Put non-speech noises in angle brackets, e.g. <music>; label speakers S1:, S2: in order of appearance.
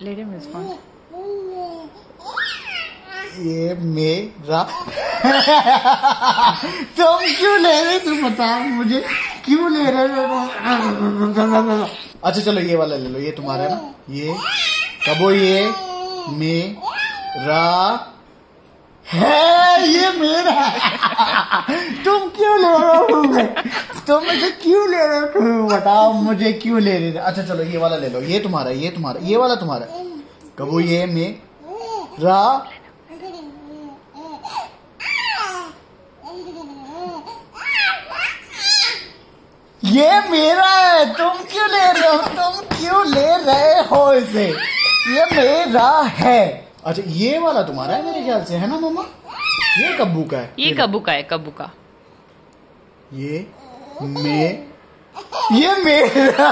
S1: Let him respond.
S2: ये मेरा <laughs> तुम क्यों ले रहे तुम बताओ मुझे। क्यों ले रहे अच्छा चलो, ये वाला ले लो, ये तुम्हारा है ना। ये कबो ये मेरा है, ये मेरा। <laughs> तुम क्यों ले रहे हो? मुझे तुम मुझे क्यों ले रहे हो? <laughs> बताओ मुझे क्यों ले रहे हो अच्छा चलो ये वाला ले लो। ये तुम्हारा ये तुम्हारा ये वाला तुम्हारा कबो ये मेरा ये मेरा है तुम क्यों ले रहे हो? तुम क्यों ले रहे हो इसे? ये मेरा है। अच्छा ये वाला तुम्हारा है मेरे ख्याल से है ना मम्मा? ये कब्बू का है।
S1: ये
S2: लो।
S1: कबू का है कबू का।
S2: ये मे ये मेरा